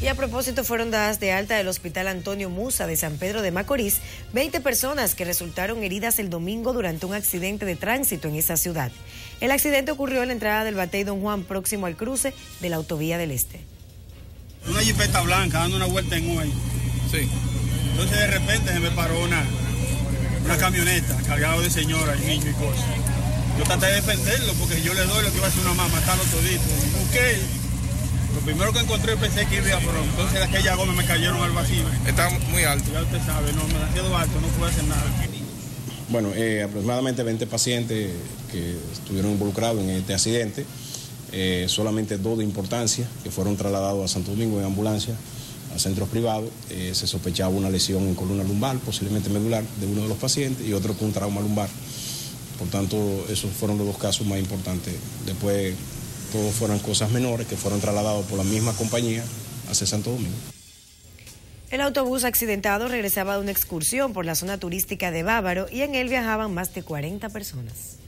Y a propósito, fueron dadas de alta del Hospital Antonio Musa de San Pedro de Macorís 20 personas que resultaron heridas el domingo durante un accidente de tránsito en esa ciudad. El accidente ocurrió en la entrada del Batey Don Juan próximo al cruce de la autovía del Este. Una jipeta blanca dando una vuelta en hoy. Sí. Entonces de repente se me paró una, una camioneta cargada de señora y niños y cosas. Yo traté de defenderlo porque yo le doy lo que iba a hacer una mamá, matarlo todito. Busqué lo primero que encontré pensé que iba pero entonces aquella goma me cayeron al vacío. Está muy alto. Ya usted sabe, no, me quedo alto, no puedo hacer nada. Bueno, eh, aproximadamente 20 pacientes que estuvieron involucrados en este accidente, eh, solamente dos de importancia que fueron trasladados a Santo Domingo en ambulancia a centros privados. Eh, se sospechaba una lesión en columna lumbar, posiblemente medular, de uno de los pacientes y otro con un trauma lumbar. Por tanto, esos fueron los dos casos más importantes. Después todos fueron cosas menores que fueron trasladados por la misma compañía hacia Santo Domingo. El autobús accidentado regresaba de una excursión por la zona turística de Bávaro y en él viajaban más de 40 personas.